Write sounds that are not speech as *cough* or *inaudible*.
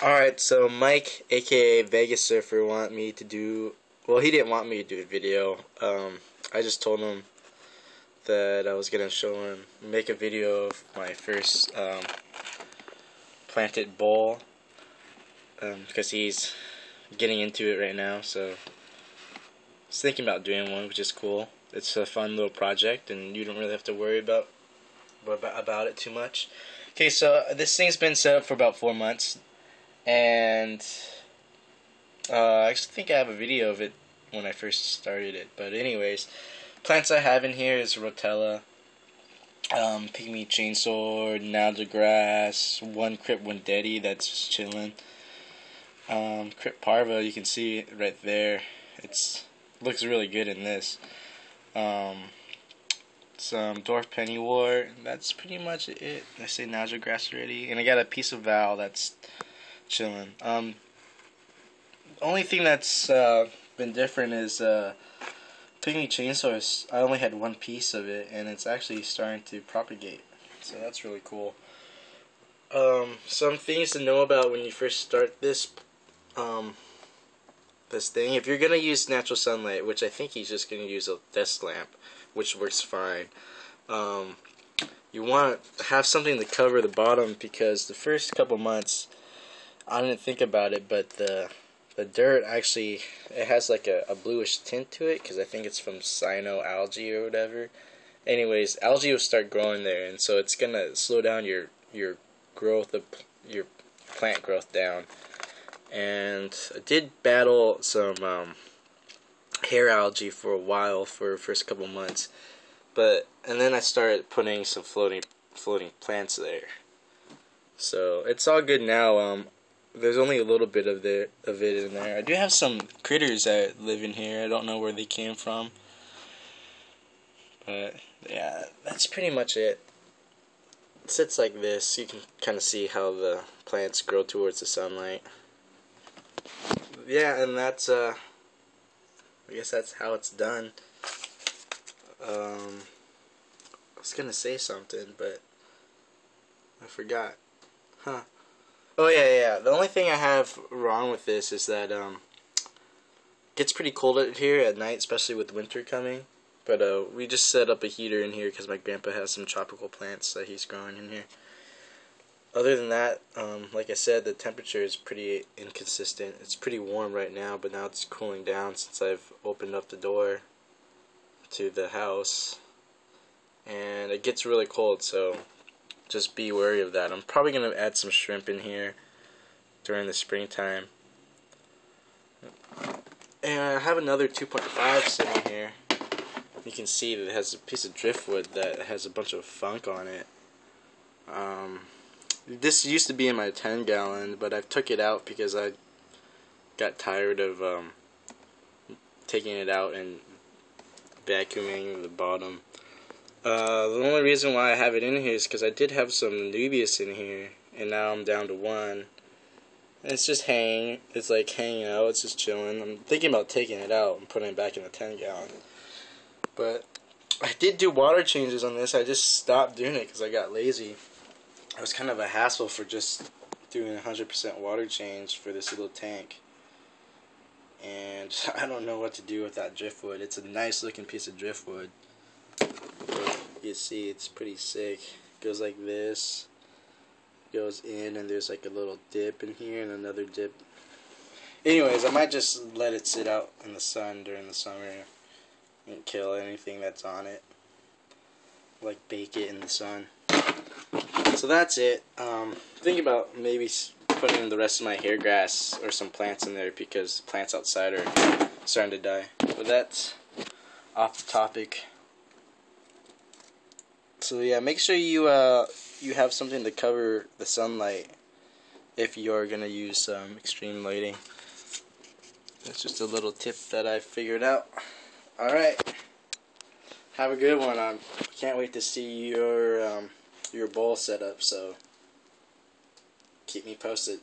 Alright, so Mike, aka Vegas Surfer, want me to do. Well, he didn't want me to do a video. Um, I just told him that I was gonna show him, make a video of my first um, planted bowl. Um, because he's getting into it right now, so. Was thinking about doing one, which is cool. It's a fun little project, and you don't really have to worry about about it too much. Okay, so this thing's been set up for about four months and uh, I actually think I have a video of it when I first started it. But anyways, plants I have in here is Rotala, um, Pygmy Chainsword, Nalja Grass, one Crypt Wendtii that's just chilling. Um, Crypt Parva, you can see it right there. It's looks really good in this. Um, some Dwarf Pennywort. That's pretty much it. I say Nalja Grass already, and I got a piece of Val that's chilling. Um, only thing that's uh, been different is uh, Pygmy Chainsaw. I only had one piece of it, and it's actually starting to propagate. So that's really cool. Um, some things to know about when you first start this um, this thing. If you're gonna use natural sunlight, which I think he's just gonna use a desk lamp, which works fine. Um, you want to have something to cover the bottom because the first couple months I didn't think about it, but the the dirt actually it has like a, a bluish tint to it because I think it's from cyano algae or whatever. Anyways, algae will start growing there, and so it's gonna slow down your your growth of your plant growth down. And I did battle some um, hair algae for a while for the first couple months, but and then I started putting some floating floating plants there. So it's all good now. Um, there's only a little bit of the of it in there. I do have some critters that live in here. I don't know where they came from. But yeah, that's pretty much it. It sits like this. You can kind of see how the plants grow towards the sunlight. Yeah, and that's uh I guess that's how it's done. Um I was to say something, but I forgot. Huh. Oh yeah, yeah. The only thing I have wrong with this is that um, it gets pretty cold out here at night, especially with winter coming. But uh, we just set up a heater in here because my grandpa has some tropical plants that he's growing in here. Other than that, um, like I said, the temperature is pretty inconsistent. It's pretty warm right now, but now it's cooling down since I've opened up the door to the house. And it gets really cold, so just be wary of that. I'm probably going to add some shrimp in here during the springtime. And I have another 2.5 sitting here. You can see that it has a piece of driftwood that has a bunch of funk on it. Um, this used to be in my 10 gallon, but I've took it out because I got tired of um, taking it out and vacuuming the bottom. Uh, the only reason why I have it in here is because I did have some Anubias in here, and now I'm down to one. And it's just hanging. It's like hanging out. It's just chilling. I'm thinking about taking it out and putting it back in the 10 gallon. But I did do water changes on this. I just stopped doing it because I got lazy. It was kind of a hassle for just doing a 100% water change for this little tank. And *laughs* I don't know what to do with that driftwood. It's a nice looking piece of driftwood you see it's pretty sick. Goes like this goes in and there's like a little dip in here and another dip. Anyways I might just let it sit out in the sun during the summer and kill anything that's on it. Like bake it in the sun. So that's it. Um, thinking about maybe putting the rest of my hair grass or some plants in there because plants outside are starting to die. But that's off the topic so yeah, make sure you uh you have something to cover the sunlight if you're gonna use um, extreme lighting. That's just a little tip that I figured out. All right, have a good one. I can't wait to see your um, your bowl setup. So keep me posted.